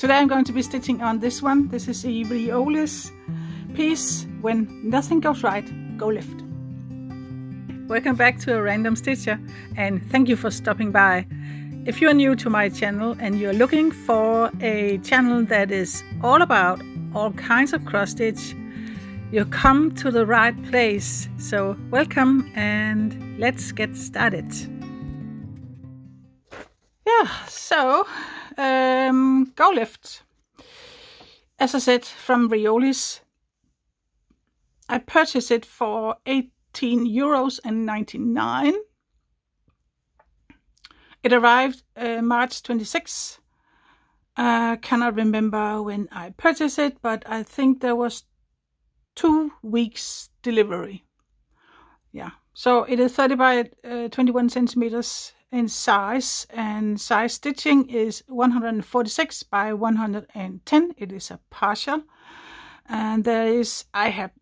Today I'm going to be stitching on this one. This is a piece, When Nothing Goes Right, Go Left. Welcome back to a Random Stitcher and thank you for stopping by. If you're new to my channel and you're looking for a channel that is all about all kinds of cross stitch, you come to the right place. So welcome and let's get started. Yeah, so um, go left. As I said, from Riolis. I purchased it for 18 euros and 99. It arrived uh, March 26. I uh, cannot remember when I purchased it, but I think there was two weeks delivery. Yeah, so it is 30 by uh, 21 centimeters in size and size stitching is 146 by 110 it is a partial. And there is i have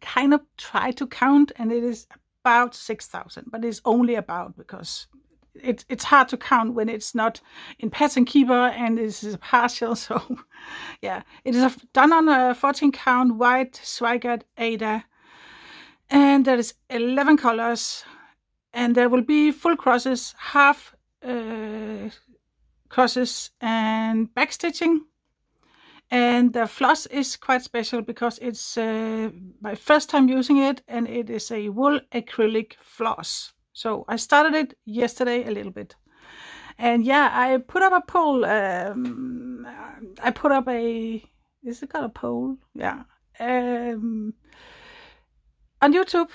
kind of tried to count and it is about 6000 but it's only about because it, it's hard to count when it's not in pattern keeper and this is a partial. So yeah it is done on a 14 count white Zweigart Aida and there is 11 colors and there will be full crosses, half uh, crosses and back stitching. And the floss is quite special because it's uh, my first time using it and it is a wool acrylic floss. So I started it yesterday a little bit. And yeah, I put up a poll. Um, I put up a, is it called a poll? Yeah. Um, on YouTube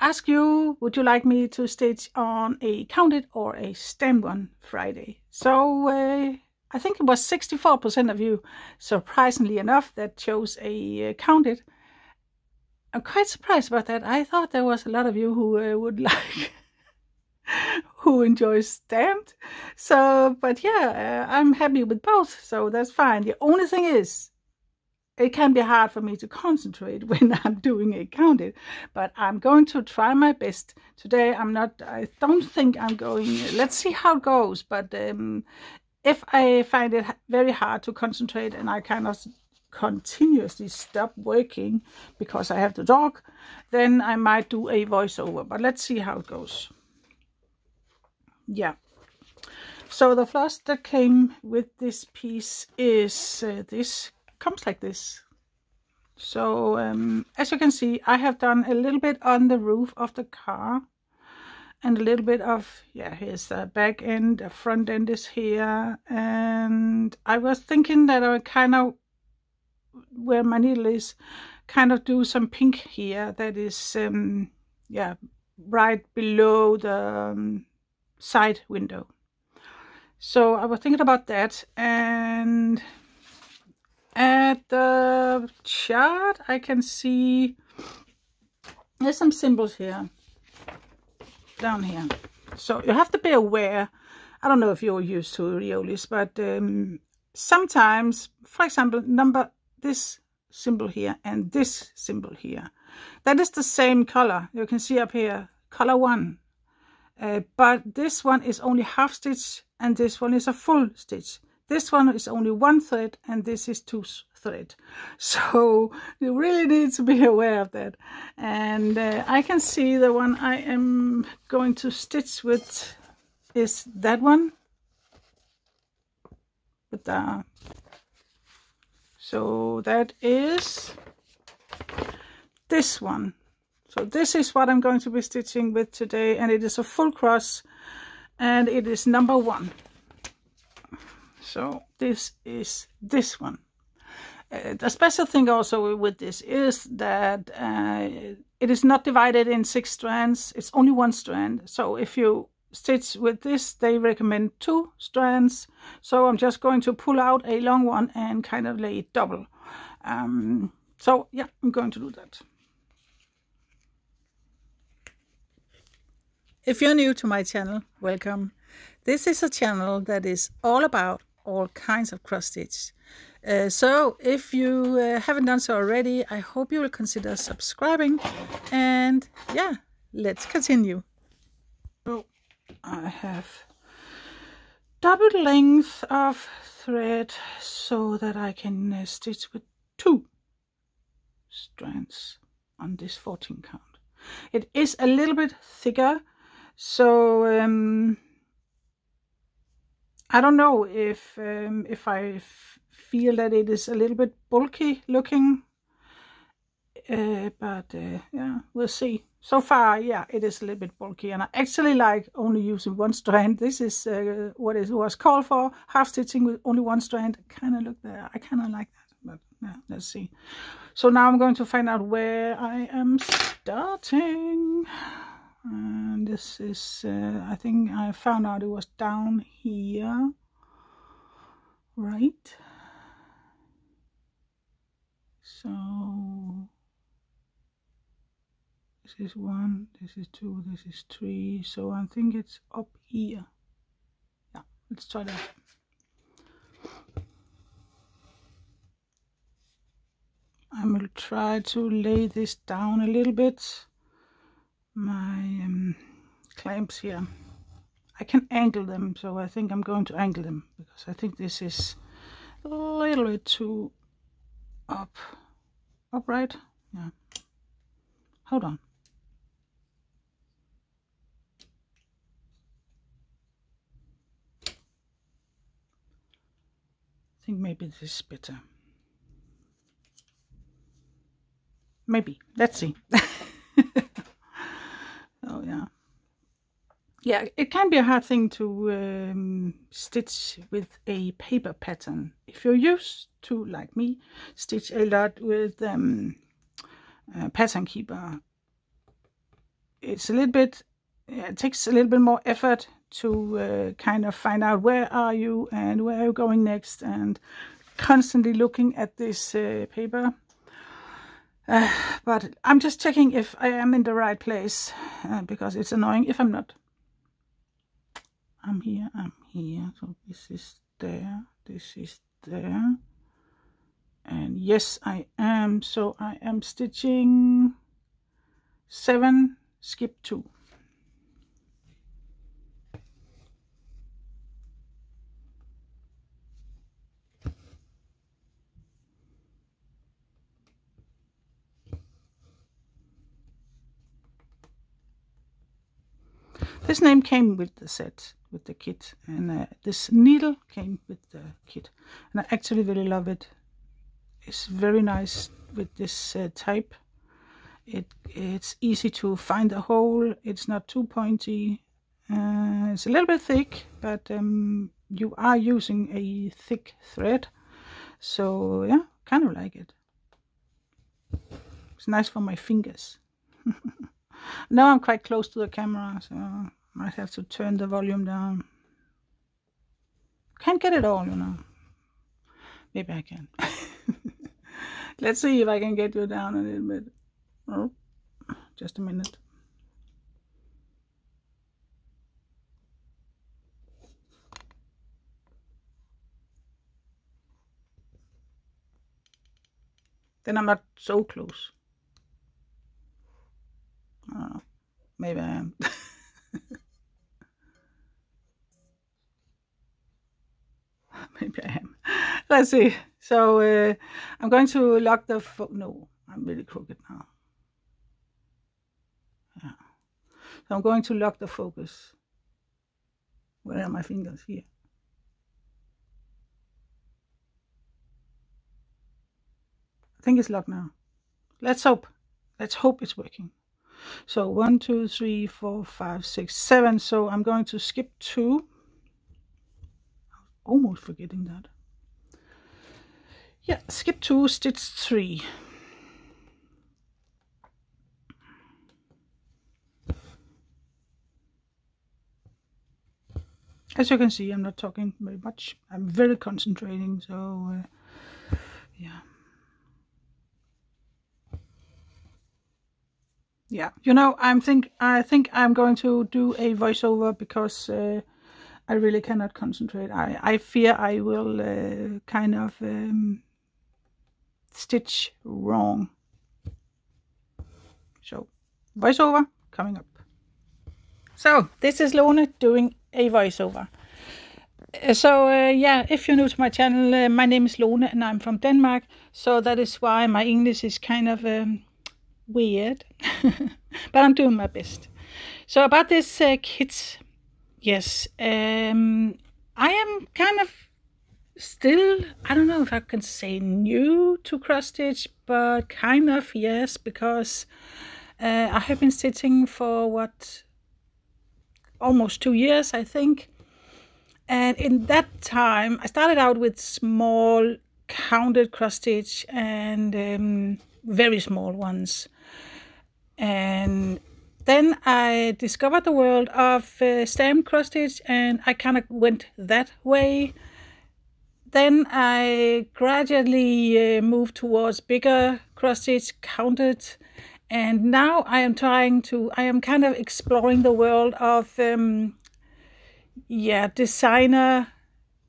ask you, would you like me to stitch on a counted or a stem one Friday? So uh, I think it was 64% of you, surprisingly enough, that chose a uh, counted. I'm quite surprised about that. I thought there was a lot of you who uh, would like, who enjoys stamped. So, but yeah, uh, I'm happy with both, so that's fine. The only thing is, it can be hard for me to concentrate when I'm doing a counted, but I'm going to try my best. Today I'm not, I don't think I'm going, let's see how it goes, but um, if I find it very hard to concentrate and I kind of continuously stop working because I have the dog, then I might do a voiceover, but let's see how it goes. Yeah. So the floss that came with this piece is uh, this comes like this. So um, as you can see, I have done a little bit on the roof of the car and a little bit of, yeah, here's the back end, the front end is here. And I was thinking that I would kind of, where my needle is, kind of do some pink here that is, um, yeah, right below the um, side window. So I was thinking about that and at the chart, I can see there's some symbols here, down here. So you have to be aware. I don't know if you're used to Riolis, but um, sometimes, for example, number this symbol here and this symbol here, that is the same color. You can see up here, color one. Uh, but this one is only half stitch and this one is a full stitch. This one is only one thread and this is two thread. So you really need to be aware of that. And uh, I can see the one I am going to stitch with is that one. With the, so that is this one. So this is what I'm going to be stitching with today and it is a full cross and it is number one. So this is this one. Uh, the special thing also with this is that uh, it is not divided in six strands. It's only one strand. So if you stitch with this, they recommend two strands. So I'm just going to pull out a long one and kind of lay it double. Um, so yeah, I'm going to do that. If you're new to my channel, welcome. This is a channel that is all about all kinds of cross stitch. Uh, so if you uh, haven't done so already, I hope you will consider subscribing. And yeah, let's continue. So I have double length of thread so that I can uh, stitch with two strands on this 14 count. It is a little bit thicker, so um, I don't know if um, if I feel that it is a little bit bulky looking, uh, but uh, yeah, we'll see. So far, yeah, it is a little bit bulky, and I actually like only using one strand. This is uh, what it was called for, half stitching with only one strand. Kind of look there. I kind of like that, but yeah, let's see. So now I'm going to find out where I am starting. And this is, uh, I think I found out it was down here, right? So this is one, this is two, this is three. So I think it's up here. Yeah, let's try that. I will try to lay this down a little bit. My um, clamps here. I can angle them, so I think I'm going to angle them because I think this is a little bit too up. Upright? Yeah. Hold on. I think maybe this is better. maybe let's see yeah yeah it can be a hard thing to um, stitch with a paper pattern. If you're used to like me stitch a lot with um, pattern keeper it's a little bit it takes a little bit more effort to uh, kind of find out where are you and where are you going next and constantly looking at this uh, paper uh, but I'm just checking if I am in the right place uh, because it's annoying if I'm not. I'm here, I'm here. So this is there, this is there. And yes, I am. So I am stitching seven, skip two. This name came with the set, with the kit, and uh, this needle came with the kit. And I actually really love it. It's very nice with this uh, type. It It's easy to find a hole, it's not too pointy. Uh, it's a little bit thick, but um, you are using a thick thread. So yeah, kind of like it. It's nice for my fingers. now I'm quite close to the camera, so might have to turn the volume down. Can't get it all, you know. Maybe I can. Let's see if I can get you down a little bit. Oh, just a minute. Then I'm not so close. I don't know. Maybe I am. maybe I am. Let's see. So uh, I'm going to lock the no, I'm really crooked now. Yeah. So I'm going to lock the focus. Where are my fingers? Here. I think it's locked now. Let's hope. Let's hope it's working. So one, two, three, four, five, six, seven. So I'm going to skip two almost forgetting that. Yeah, skip two, stitch three. As you can see, I'm not talking very much. I'm very concentrating, so uh, yeah. Yeah, you know, I'm think I think I'm going to do a voiceover because uh, I really cannot concentrate. I, I fear I will uh, kind of um, stitch wrong. So, voiceover coming up. So, this is Lone doing a voiceover. so uh, yeah, if you're new to my channel, uh, my name is Lone and I'm from Denmark. So that is why my English is kind of um, weird, but I'm doing my best. So about this uh, kit, yes, um, I am kind of still, I don't know if I can say new to cross stitch, but kind of yes, because uh, I have been stitching for what almost two years, I think. And in that time, I started out with small counted cross stitch and um, very small ones. And then I discovered the world of uh, stamp cross stitch and I kind of went that way. Then I gradually uh, moved towards bigger cross stitch counted and now I am trying to, I am kind of exploring the world of, um, yeah, designer,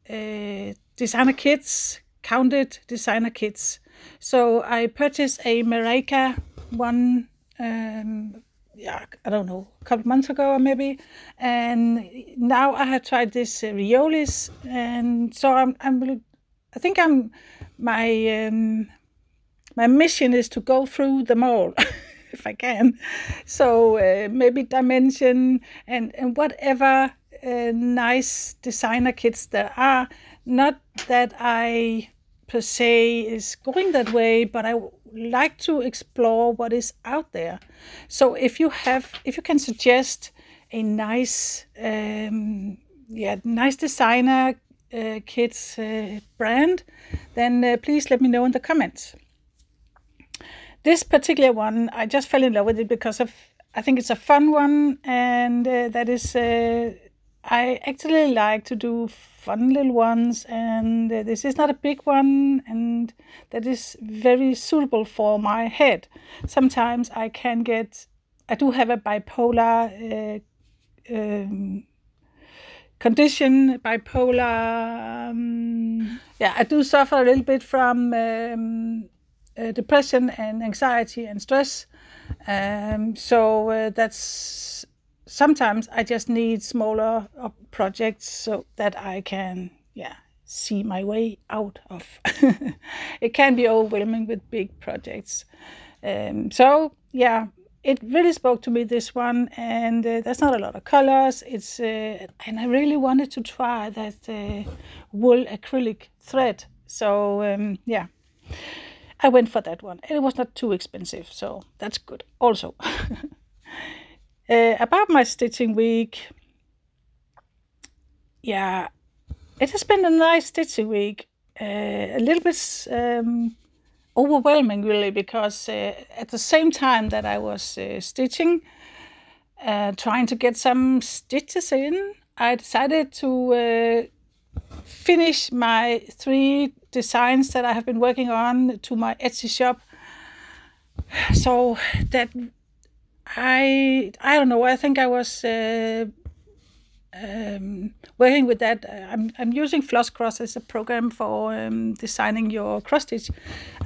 uh, designer kits, counted designer kits. So I purchased a Merejka one, um, yeah, I don't know, a couple months ago or maybe, and now I have tried this uh, Riolis, and so I'm, I'm, I think I'm, my, um, my mission is to go through them all. if I can. So uh, maybe dimension and, and whatever uh, nice designer kits there are. Not that I per se is going that way, but I like to explore what is out there. So if you have, if you can suggest a nice, um, yeah, nice designer uh, kits uh, brand, then uh, please let me know in the comments. This particular one, I just fell in love with it because of I think it's a fun one, and uh, that is uh, I actually like to do fun little ones, and uh, this is not a big one, and that is very suitable for my head. Sometimes I can get I do have a bipolar uh, um, condition, bipolar. Um, yeah, I do suffer a little bit from. Um, uh, depression and anxiety and stress. Um, so uh, that's sometimes I just need smaller uh, projects so that I can, yeah, see my way out of. it can be overwhelming with big projects. Um, so yeah, it really spoke to me this one, and uh, there's not a lot of colors. It's uh, and I really wanted to try that uh, wool acrylic thread. So um, yeah. I went for that one. And it was not too expensive, so that's good also. uh, about my stitching week, yeah, it has been a nice stitching week. Uh, a little bit um, overwhelming, really, because uh, at the same time that I was uh, stitching, trying to get some stitches in, I decided to uh, finish my three designs that I have been working on to my Etsy shop. So that I I don't know. I think I was uh, um, working with that. I'm I'm using Flosscross as a program for um, designing your cross stitch.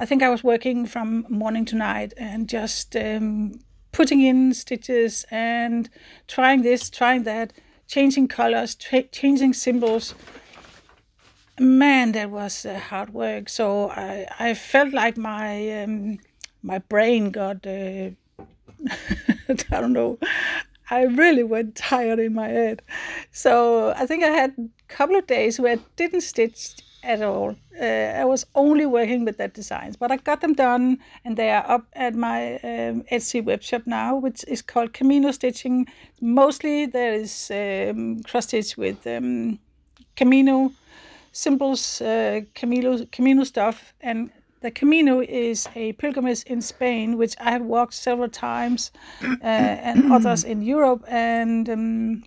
I think I was working from morning to night and just um, putting in stitches and trying this, trying that, changing colors, changing symbols man, that was uh, hard work. So I, I felt like my um, my brain got uh, I don't know. I really went tired in my head. So I think I had a couple of days where I didn't stitch at all. Uh, I was only working with that designs, but I got them done, and they are up at my um, Etsy webshop now, which is called Camino Stitching. Mostly there is um, cross stitch with um, Camino symbols, uh, Camino, Camino stuff. And the Camino is a pilgrimage in Spain, which I have walked several times, uh, and others in Europe. And um,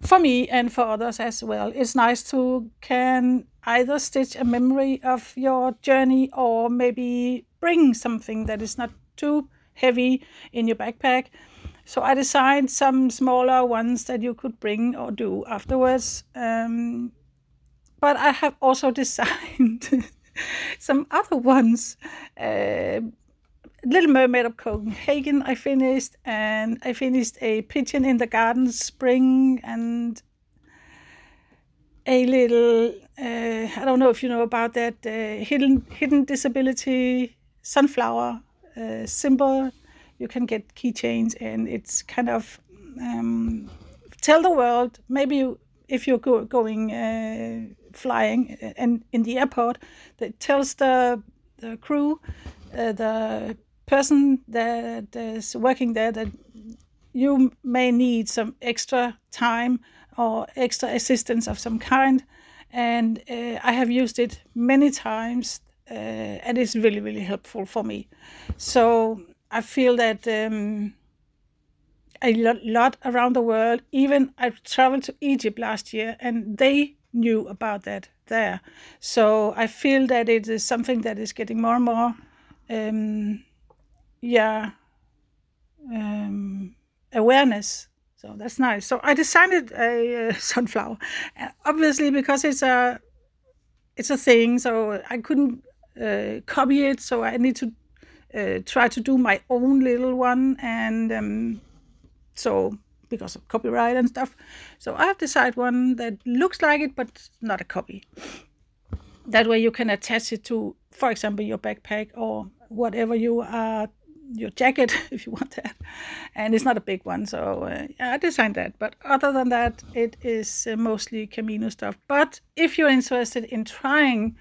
for me and for others as well, it's nice to can either stitch a memory of your journey or maybe bring something that is not too heavy in your backpack. So I designed some smaller ones that you could bring or do afterwards. Um, but I have also designed some other ones. Uh, Little Mermaid of Copenhagen I finished, and I finished a Pigeon in the Garden Spring, and a little. Uh, I don't know if you know about that uh, hidden hidden disability sunflower uh, symbol. You can get keychains, and it's kind of um, tell the world. Maybe you, if you're go, going uh, flying and in the airport, that tells the the crew, uh, the person that is working there that you may need some extra time or extra assistance of some kind. And uh, I have used it many times, uh, and it's really, really helpful for me. So I feel that um, a lot, lot around the world, even I traveled to Egypt last year, and they knew about that there. So I feel that it is something that is getting more and more, um, yeah, um, awareness. So that's nice. So I designed a uh, sunflower, uh, obviously because it's a it's a thing. So I couldn't uh, copy it. So I need to uh, try to do my own little one, and um, so because of copyright and stuff. So I have decided one that looks like it, but not a copy. That way you can attach it to, for example, your backpack or whatever you are your jacket if you want that and it's not a big one so uh, i designed that but other than that it is uh, mostly camino stuff but if you're interested in trying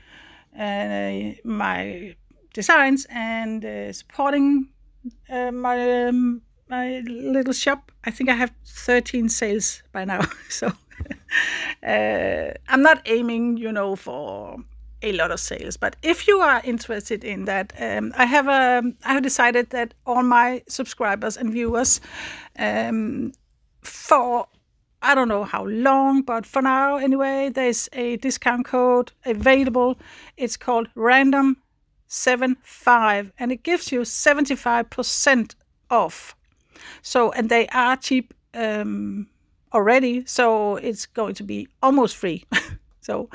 uh, my designs and uh, supporting uh, my um, my little shop i think i have 13 sales by now so uh, i'm not aiming you know for a lot of sales. But if you are interested in that, um, I have a, um, have decided that all my subscribers and viewers, um, for I don't know how long, but for now anyway, there's a discount code available. It's called Random 75 and it gives you 75% off. So, and they are cheap um, already, so it's going to be almost free. so,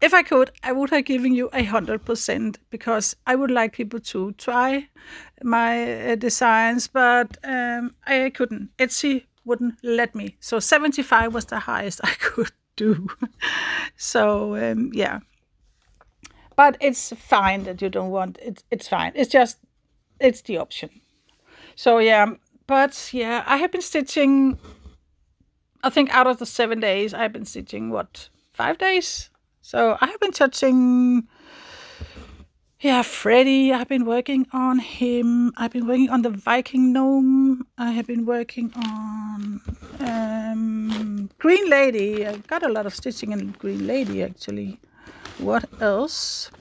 if I could, I would have given you a hundred percent because I would like people to try my uh, designs, but um, I couldn't. Etsy wouldn't let me. So 75 was the highest I could do. so um, yeah, but it's fine that you don't want it. It's fine. It's just it's the option. So yeah, but yeah, I have been stitching. I think out of the seven days, I've been stitching what five days so I have been touching, yeah, Freddy. I've been working on him. I've been working on the Viking gnome. I have been working on um, Green Lady. I got a lot of stitching in Green Lady actually. What else?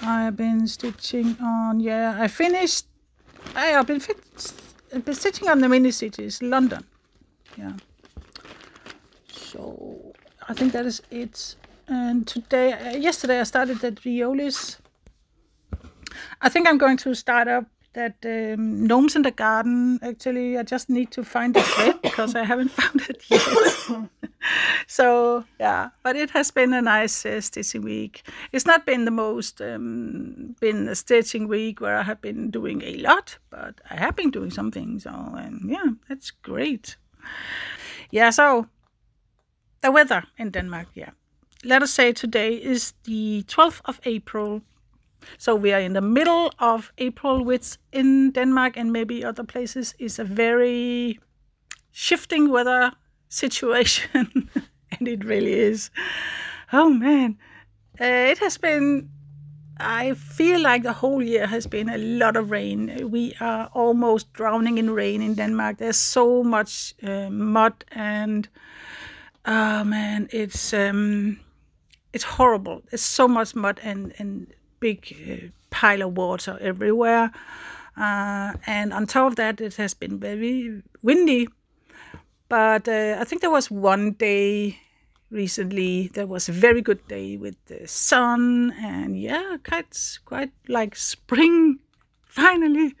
I've been stitching on. Yeah, I finished. I have been, fit, stitching on the mini cities, London. Yeah. So I think that is it and today, uh, yesterday, I started the Riolis. I think I'm going to start up that um, gnomes in the garden. Actually, I just need to find the thread because I haven't found it yet. so yeah, but it has been a nice uh, stitching week. It's not been the most um, been a stitching week where I have been doing a lot, but I have been doing something. So and yeah, that's great. Yeah, so the weather in Denmark, yeah let us say today is the 12th of April. So we are in the middle of April, which in Denmark and maybe other places is a very shifting weather situation. and it really is. Oh man. Uh, it has been, I feel like the whole year has been a lot of rain. We are almost drowning in rain in Denmark. There's so much uh, mud and, oh man, it's. Um, it's horrible. There's so much mud and and big uh, pile of water everywhere. Uh, and on top of that, it has been very windy. But uh, I think there was one day recently that was a very good day with the sun and yeah, quite quite like spring finally.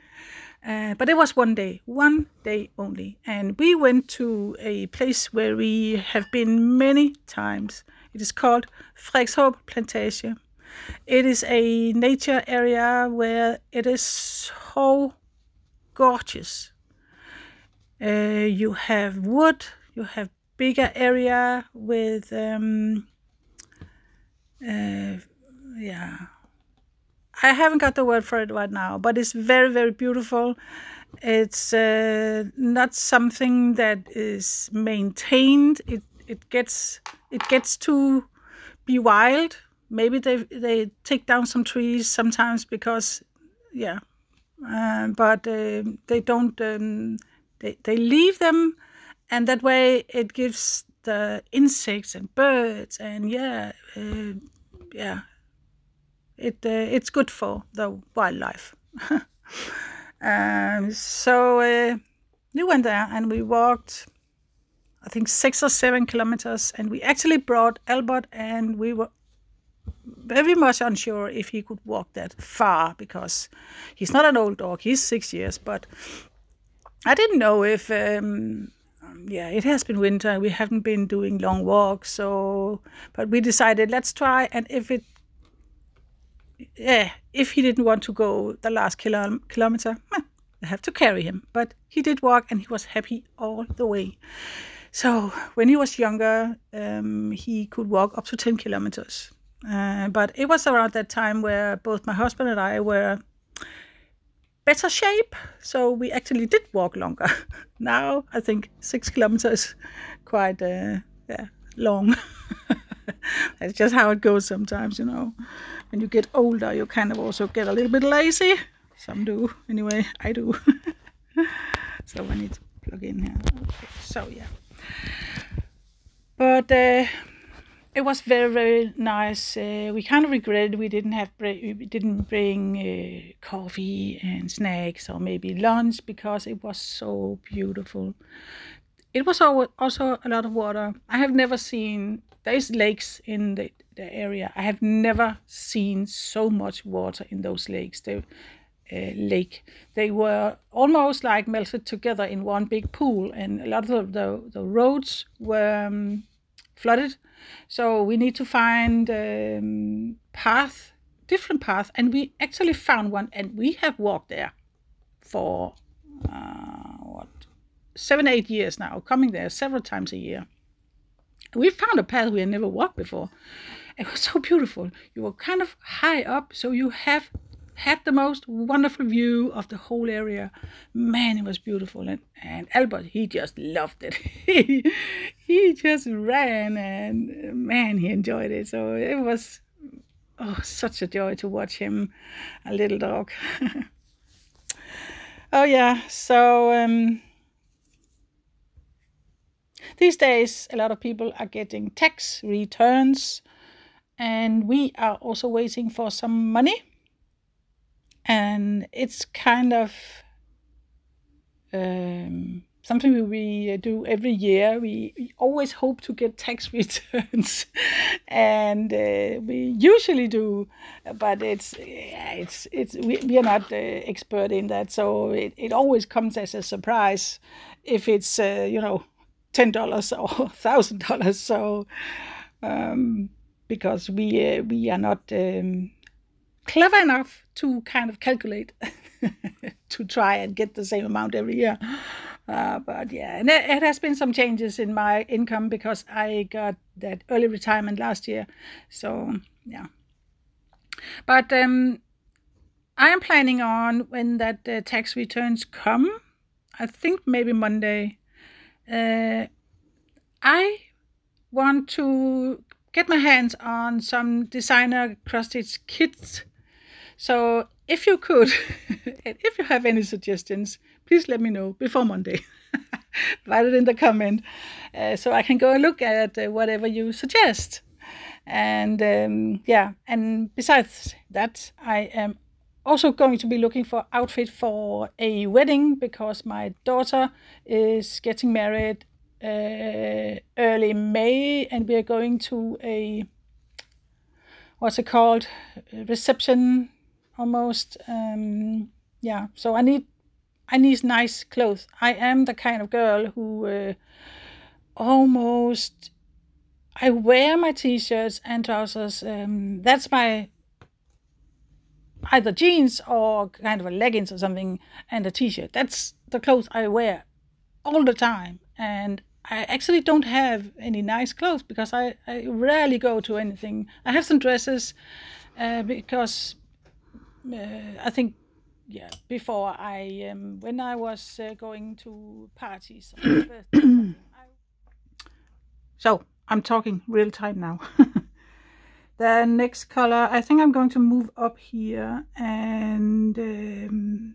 Uh, but it was one day, one day only, and we went to a place where we have been many times it is called Frederikshåb Plantage. It is a nature area where it is so gorgeous. Uh, you have wood, you have bigger area with um, uh, yeah. I haven't got the word for it right now, but it's very very beautiful. It's uh, not something that is maintained. It it gets it gets to be wild. Maybe they they take down some trees sometimes because yeah, uh, but uh, they don't. Um, they they leave them, and that way it gives the insects and birds and yeah, uh, yeah. It uh, it's good for the wildlife. um, so uh, we went there and we walked. I think six or seven kilometers, and we actually brought Albert, and we were very much unsure if he could walk that far because he's not an old dog. He's six years, but I didn't know if. Um, yeah, it has been winter. We haven't been doing long walks, so but we decided let's try. And if it, yeah, if he didn't want to go the last kilo, kilometer, I have to carry him. But he did walk, and he was happy all the way. So when he was younger, um, he could walk up to ten kilometers. Uh, but it was around that time where both my husband and I were better shape, so we actually did walk longer. now I think six kilometers, quite uh, yeah long. That's just how it goes sometimes, you know. When you get older, you kind of also get a little bit lazy. Some do, anyway. I do. so I need to plug in here. Okay. So yeah, but. Uh, it was very very nice. Uh, we kind of regretted we didn't have we didn't bring uh, coffee and snacks or maybe lunch because it was so beautiful. It was also a lot of water. I have never seen there's lakes in the, the area. I have never seen so much water in those lakes. The uh, lake. They were almost like melted together in one big pool, and a lot of the, the roads were um, flooded so we need to find um, path, different path, and we actually found one, and we have walked there for uh, what seven, eight years now, coming there several times a year. We found a path we had never walked before. It was so beautiful. You were kind of high up, so you have had the most wonderful view of the whole area. Man, it was beautiful. And, and Albert, he just loved it. he, he just ran and man, he enjoyed it. So it was oh, such a joy to watch him, a little dog. oh, yeah. So um, these days, a lot of people are getting tax returns. And we are also waiting for some money and it's kind of um, something we do every year. We, we, always hope to get tax returns, and uh, we usually do, but it's yeah, it's it's we, we are not uh, expert in that, so it, it always comes as a surprise if it's uh, you know ten dollars or thousand dollars. So um, because we uh, we are not. Um, clever enough to kind of calculate to try and get the same amount every year. Uh, but yeah, and it, it, has been some changes in my income because I got that early retirement last year. So yeah, but um, I am planning on when that uh, tax returns come. I think maybe Monday. Uh, I want to get my hands on some designer cross stitch kits so if you could, if you have any suggestions, please let me know before Monday. Write it in the comment uh, so I can go and look at uh, whatever you suggest. And um, yeah, and besides that, I am also going to be looking for outfit for a wedding because my daughter is getting married uh, early May, and we are going to a what's it called reception almost. Um, yeah, so I need I need nice clothes. I am the kind of girl who uh, almost I wear my t-shirts and trousers. Um, that's my either jeans or kind of a leggings or something and a t-shirt. That's the clothes I wear all the time. And I actually don't have any nice clothes because I, I rarely go to anything. I have some dresses uh, because uh, I think, yeah, before I, um, when I was uh, going to parties. so I'm talking real time now. the next color, I think I'm going to move up here and um,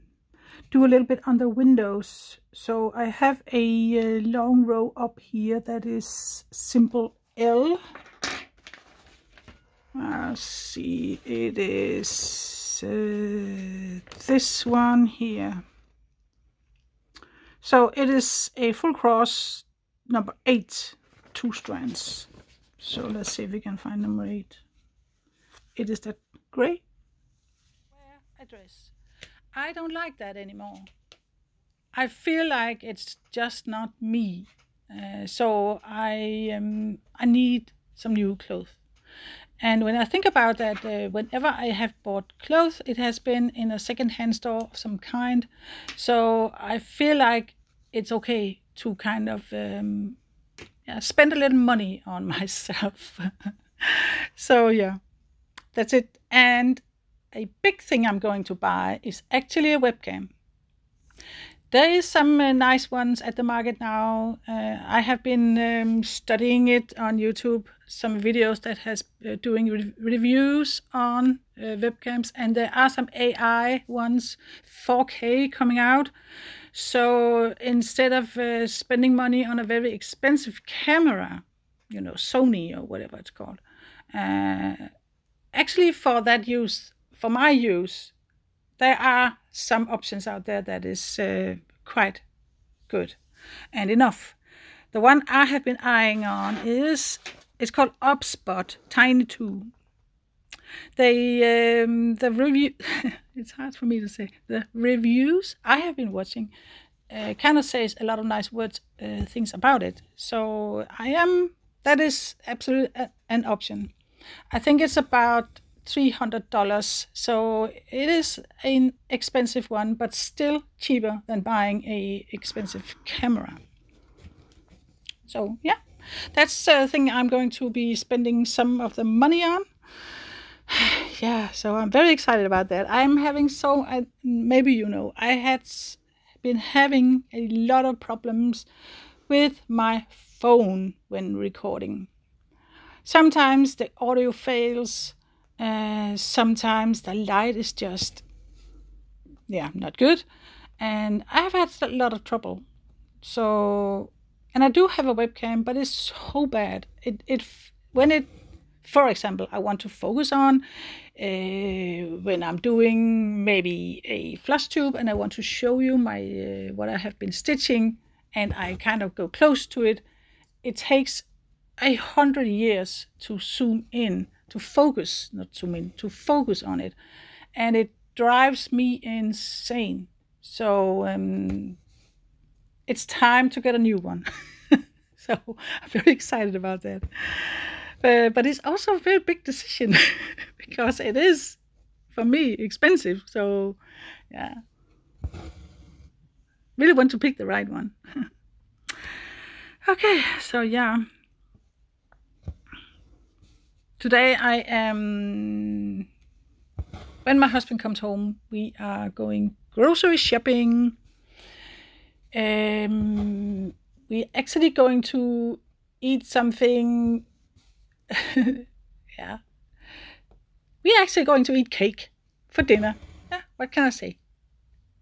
do a little bit on the windows. So I have a, a long row up here that is simple L. See, it is uh, this one here. So it is a full cross number eight, two strands. So let's see if we can find number eight. It is that gray. Where address? I don't like that anymore. I feel like it's just not me. Uh, so I um, I need some new clothes. And when I think about that, uh, whenever I have bought clothes, it has been in a second-hand store of some kind. So I feel like it's okay to kind of um, yeah, spend a little money on myself. so yeah, that's it. And a big thing I'm going to buy is actually a webcam. There is some uh, nice ones at the market now. Uh, I have been um, studying it on YouTube, some videos that has uh, doing re reviews on uh, webcams, and there are some AI ones, 4K coming out. So instead of uh, spending money on a very expensive camera, you know, Sony or whatever it's called, uh, actually for that use, for my use, there are some options out there that is uh, quite good and enough. The one I have been eyeing on is it's called OBSBOT Tiny 2. They um, the review it's hard for me to say the reviews I have been watching uh, kind of says a lot of nice words uh, things about it. So I am that is absolutely an option. I think it's about $300. So it is an expensive one, but still cheaper than buying a expensive camera. So yeah, that's the thing I'm going to be spending some of the money on. yeah, so I'm very excited about that. I'm having so, I, maybe you know, I had been having a lot of problems with my phone when recording. Sometimes the audio fails, uh, sometimes the light is just, yeah, not good. And I've had a lot of trouble. So, and I do have a webcam, but it's so bad. It, it, when it, for example, I want to focus on uh, when I'm doing maybe a flosstube and I want to show you my, uh, what I have been stitching and I kind of go close to it, it takes a hundred years to zoom in to focus, not to mean to focus on it, and it drives me insane. So um, it's time to get a new one. so I'm very excited about that. Uh, but it's also a very big decision because it is, for me, expensive. So, yeah, really want to pick the right one. okay, so yeah today I am. When my husband comes home, we are going grocery shopping. Um, we're actually going to eat something. yeah. We're actually going to eat cake for dinner. Yeah, what can I say?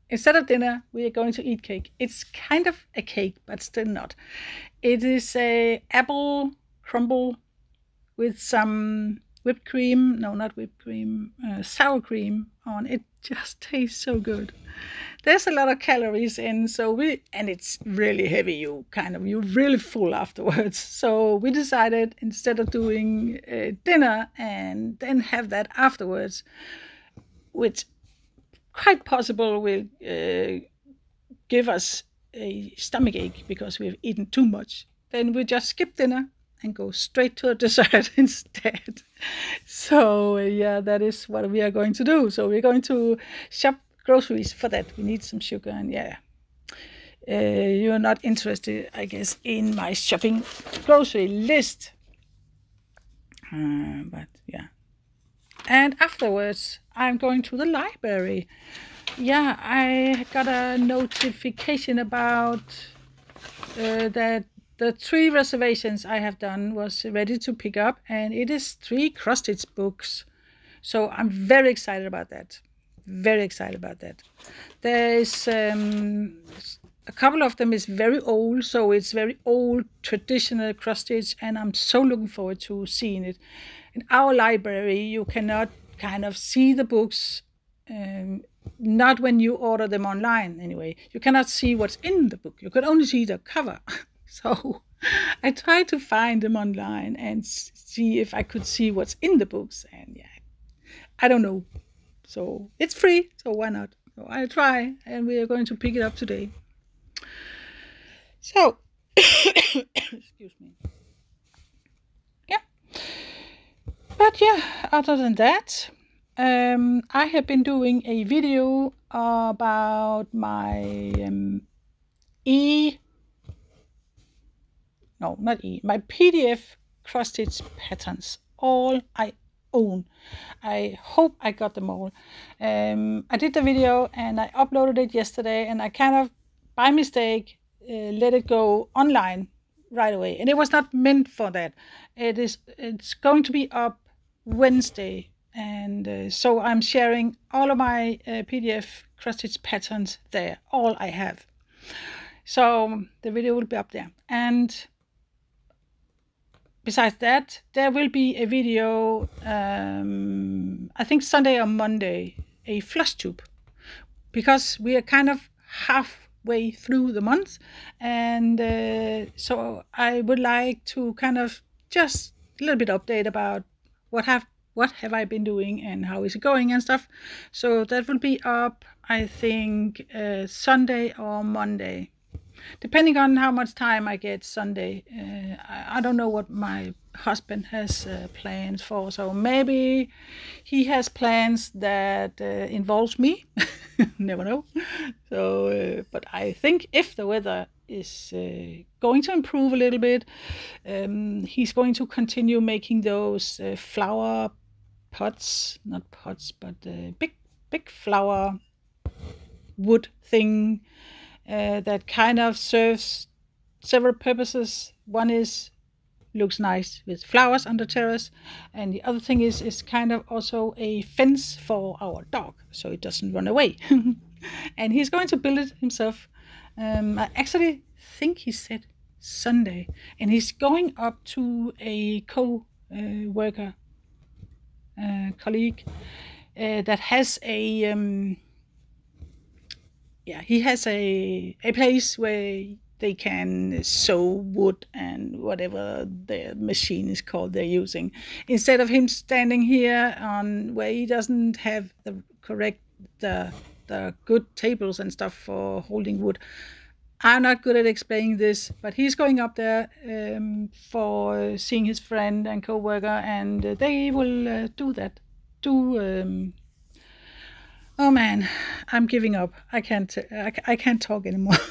Instead of dinner, we are going to eat cake. It's kind of a cake, but still not. It is a apple crumble with some whipped cream. No, not whipped cream, uh, sour cream on. It just tastes so good. There's a lot of calories in, so we and it's really heavy. You kind of you're really full afterwards. So we decided instead of doing uh, dinner and then have that afterwards, which quite possible will uh, give us a stomach ache because we've eaten too much. Then we just skip dinner and go straight to a dessert instead. So, yeah, that is what we are going to do. So, we're going to shop groceries for that. We need some sugar, and yeah, uh, you're not interested, I guess, in my shopping grocery list. Uh, but yeah. And afterwards, I'm going to the library. Yeah, I got a notification about uh, that the three reservations I have done was ready to pick up, and it is three cross stitch books. So I'm very excited about that. Very excited about that. There is um, a couple of them is very old, so it's very old traditional cross stitch, and I'm so looking forward to seeing it. In our library, you cannot kind of see the books, um, not when you order them online anyway. You cannot see what's in the book. You can only see the cover. so I tried to find them online and see if I could see what's in the books, and yeah, I don't know. So it's free, so why not? So I'll try, and we are going to pick it up today. So, excuse me. Yeah. But yeah, other than that, um, I have been doing a video about my um, e, no, not e, my PDF cross stitch patterns, all I own. I hope I got them all. Um, I did the video and I uploaded it yesterday, and I kind of by mistake uh, let it go online right away, and it was not meant for that. It is. It's going to be up Wednesday, and uh, so I'm sharing all of my uh, PDF cross stitch patterns there. All I have. So the video will be up there, and besides that, there will be a video. Um, I think Sunday or Monday, a flosstube, because we are kind of halfway through the month. And uh, so I would like to kind of just a little bit update about what have what have I been doing and how is it going and stuff. So that will be up, I think, uh, Sunday or Monday, depending on how much time I get Sunday. Uh, I, I, don't know what my husband has uh, plans for, so maybe he has plans that uh, involves me. Never know. So, uh, but I think if the weather is uh, going to improve a little bit, um, he's going to continue making those uh, flower pots, not pots, but big, big flower wood thing uh, that kind of serves several purposes. One is looks nice with flowers on the terrace, and the other thing is is kind of also a fence for our dog, so it doesn't run away. and he's going to build it himself. Um, I actually think he said Sunday, and he's going up to a co-worker uh, colleague uh, that has a um, yeah he has a a place where they can sew wood and whatever the machine is called they're using. Instead of him standing here on where he doesn't have the correct the the good tables and stuff for holding wood i'm not good at explaining this but he's going up there um, for seeing his friend and co-worker and they will uh, do that. Do um, oh man i'm giving up i can't i, I can't talk anymore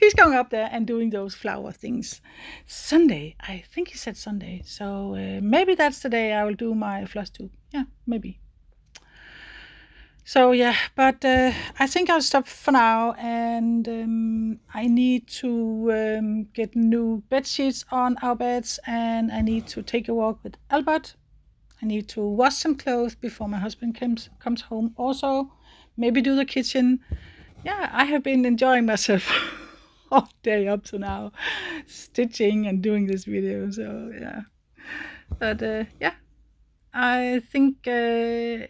he's going up there and doing those flower things. Sunday, I think he said Sunday. So uh, maybe that's the day I will do my flosstube. Yeah, maybe. So yeah, but uh, I think I'll stop for now, and um, I need to um, get new bed sheets on our beds, and I need to take a walk with Albert. I need to wash some clothes before my husband comes comes home. Also, maybe do the kitchen. Yeah, I have been enjoying myself. all day up to now, stitching and doing this video. So yeah, but uh, yeah, I think uh,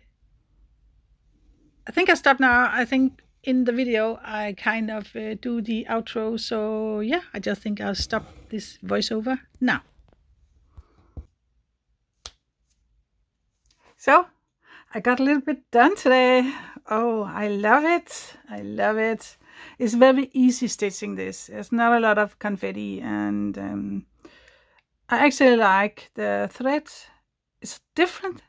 I think I stop now. I think in the video I kind of uh, do the outro. So yeah, I just think I'll stop this voiceover now. So I got a little bit done today. Oh, I love it. I love it. It's very easy stitching this. There's not a lot of confetti and um, I actually like the thread. It's a different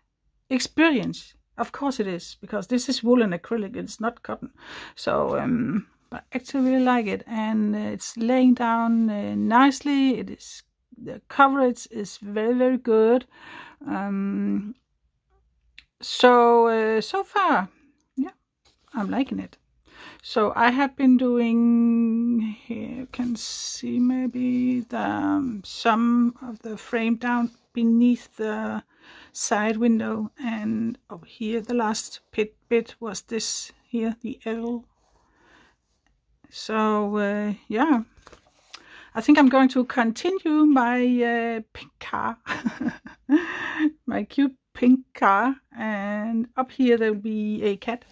experience. Of course it is, because this is wool and acrylic, it's not cotton. So, um, but I actually really like it and uh, it's laying down uh, nicely it is the coverage is very very good um, so uh, so far yeah I'm liking it. So I have been doing here you can see maybe the um, some of the frame down beneath the side window and over here the last pit bit was this here the L. So uh, yeah. I think I'm going to continue my uh, pink car my cute pink car and up here there will be a cat.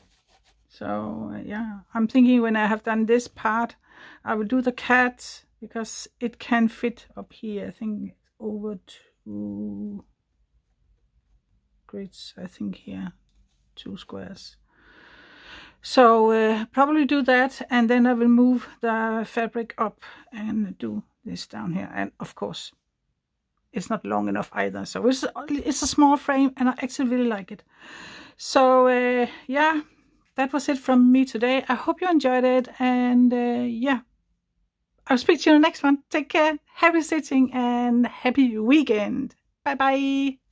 So uh, yeah I'm thinking when I have done this part I will do the cat because it can fit up here. I think over two grids I think here two squares. So uh, probably do that and then I will move the fabric up and do this down here. And of course it's not long enough either. So it's, it's a small frame and I actually really like it. So uh, yeah that was it from me today. I hope you enjoyed it and uh, yeah. I'll speak to you in the next one. Take care. Happy stitching and happy weekend. Bye bye